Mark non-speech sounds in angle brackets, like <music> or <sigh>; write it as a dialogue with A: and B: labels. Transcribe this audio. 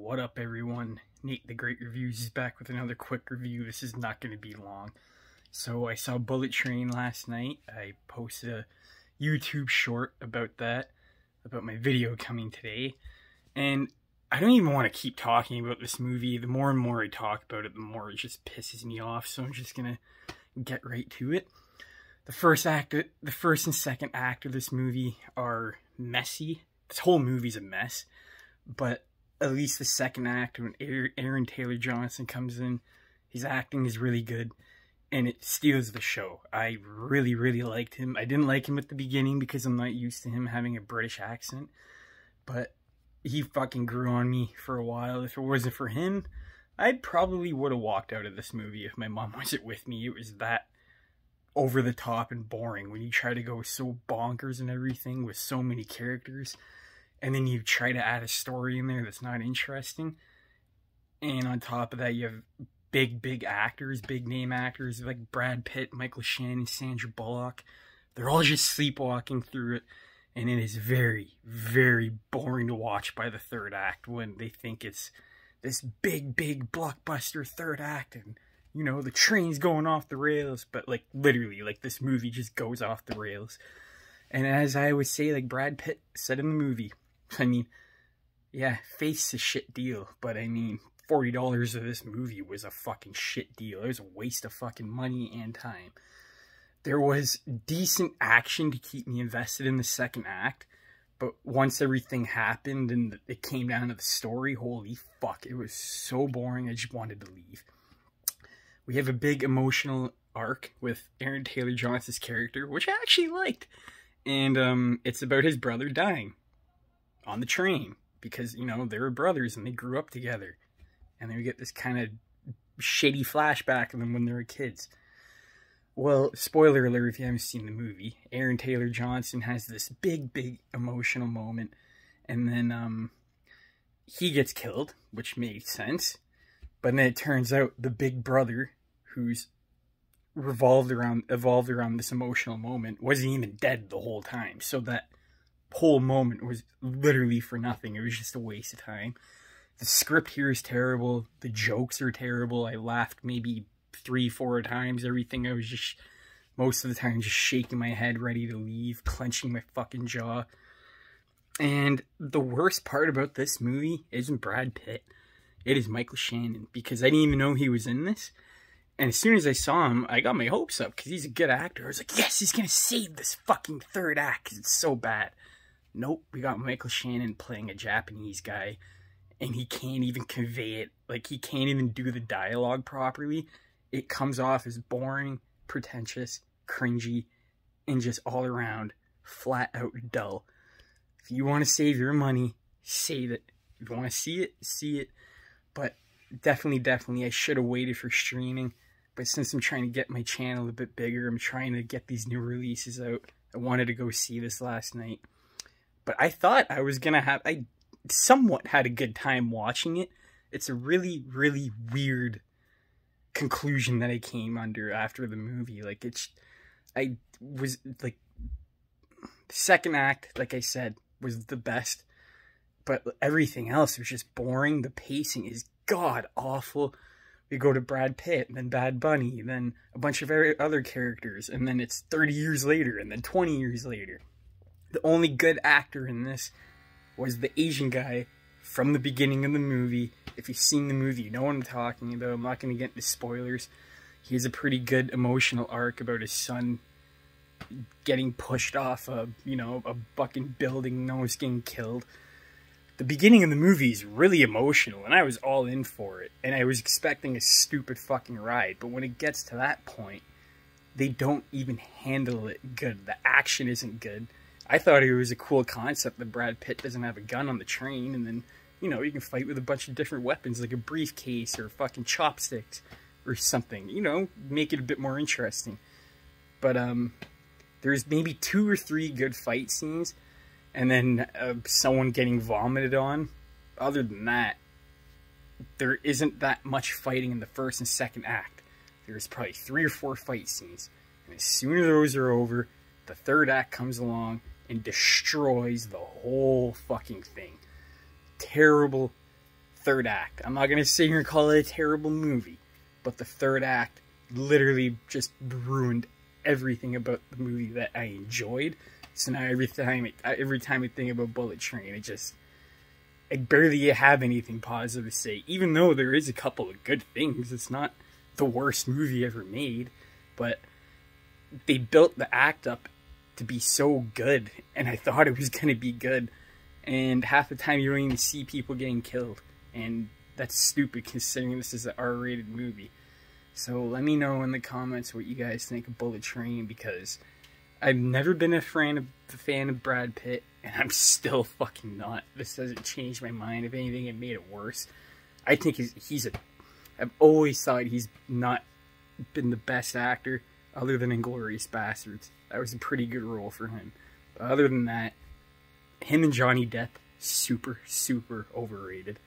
A: What up, everyone? Nate the Great Reviews is back with another quick review. This is not going to be long. So, I saw Bullet Train last night. I posted a YouTube short about that, about my video coming today. And I don't even want to keep talking about this movie. The more and more I talk about it, the more it just pisses me off. So, I'm just going to get right to it. The first act, the first and second act of this movie are messy. This whole movie's a mess but at least the second act when Aaron Taylor Johnson comes in, his acting is really good and it steals the show. I really, really liked him. I didn't like him at the beginning because I'm not used to him having a British accent, but he fucking grew on me for a while. If it wasn't for him, I probably would have walked out of this movie if my mom <laughs> wasn't with me. It was that over the top and boring when you try to go so bonkers and everything with so many characters and then you try to add a story in there that's not interesting. And on top of that, you have big, big actors, big name actors like Brad Pitt, Michael Shannon, Sandra Bullock. They're all just sleepwalking through it. And it is very, very boring to watch by the third act when they think it's this big, big blockbuster third act. And, you know, the train's going off the rails. But, like, literally, like, this movie just goes off the rails. And as I always say, like Brad Pitt said in the movie, I mean, yeah, Faith's a shit deal, but I mean, $40 of this movie was a fucking shit deal. It was a waste of fucking money and time. There was decent action to keep me invested in the second act, but once everything happened and it came down to the story, holy fuck, it was so boring, I just wanted to leave. We have a big emotional arc with Aaron Taylor Johnson's character, which I actually liked. And um, it's about his brother dying on the train because, you know, they were brothers and they grew up together. And then we get this kind of shady flashback of them when they were kids. Well, spoiler alert if you haven't seen the movie, Aaron Taylor Johnson has this big, big emotional moment. And then um, he gets killed, which makes sense. But then it turns out the big brother, who's revolved around, evolved around this emotional moment, wasn't even dead the whole time. So that whole moment was literally for nothing. It was just a waste of time. The script here is terrible. The jokes are terrible. I laughed maybe three, four times. Everything I was just, most of the time, just shaking my head, ready to leave, clenching my fucking jaw. And the worst part about this movie isn't Brad Pitt. It is Michael Shannon, because I didn't even know he was in this. And as soon as I saw him, I got my hopes up, because he's a good actor. I was like, yes, he's going to save this fucking third act, because it's so bad. Nope, we got Michael Shannon playing a Japanese guy, and he can't even convey it. Like, he can't even do the dialogue properly. It comes off as boring, pretentious, cringy, and just all around flat out dull. If you want to save your money, save it. If you want to see it, see it. But definitely, definitely, I should have waited for streaming. But since I'm trying to get my channel a bit bigger, I'm trying to get these new releases out. I wanted to go see this last night. But I thought I was gonna have I somewhat had a good time watching it. It's a really, really weird conclusion that I came under after the movie. Like it's I was like the second act, like I said, was the best. But everything else was just boring. The pacing is god awful. We go to Brad Pitt, and then Bad Bunny, and then a bunch of other characters, and then it's 30 years later, and then 20 years later. The only good actor in this was the Asian guy from the beginning of the movie. If you've seen the movie, you know what I'm talking about. I'm not going to get into spoilers. He has a pretty good emotional arc about his son getting pushed off a, you know, a fucking building, no one's getting killed. The beginning of the movie is really emotional, and I was all in for it. And I was expecting a stupid fucking ride, but when it gets to that point, they don't even handle it good. The action isn't good I thought it was a cool concept that Brad Pitt doesn't have a gun on the train, and then, you know, you can fight with a bunch of different weapons, like a briefcase or fucking chopsticks or something. You know, make it a bit more interesting. But, um, there's maybe two or three good fight scenes, and then uh, someone getting vomited on. Other than that, there isn't that much fighting in the first and second act. There's probably three or four fight scenes. And as soon as those are over, the third act comes along and destroys the whole fucking thing. Terrible, third act. I'm not gonna sit here and call it a terrible movie, but the third act literally just ruined everything about the movie that I enjoyed. So now every time, every time I think about Bullet Train, it just I barely have anything positive to say. Even though there is a couple of good things, it's not the worst movie ever made, but they built the act up to be so good, and I thought it was <laughs> gonna be good. And half the time you don't even see people getting killed, and that's stupid considering this is an R-rated movie. So let me know in the comments what you guys think of Bullet Train because I've never been a fan of the fan of Brad Pitt, and I'm <laughs> still fucking not. This doesn't change my mind. If anything, it made it worse. I think he's he's a. I've always thought he's not been the best actor other than Inglourious Basterds. That was a pretty good role for him. But other than that, him and Johnny Depp, super, super overrated.